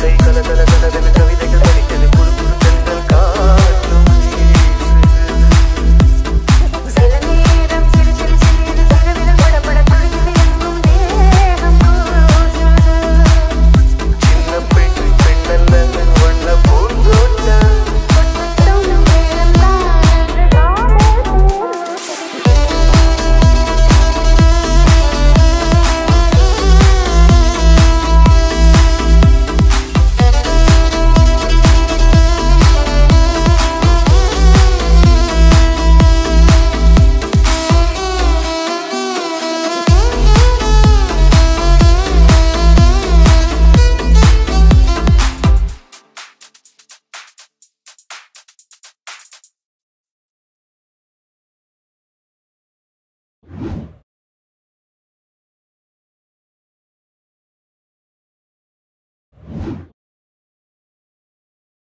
Take a little bit of